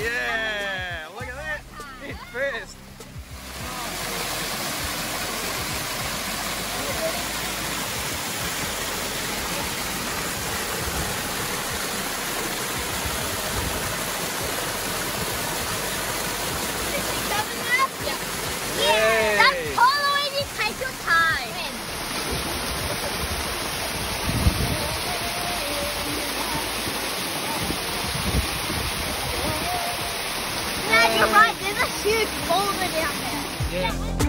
Yeah! A huge boulder down there. Yeah.